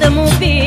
de movie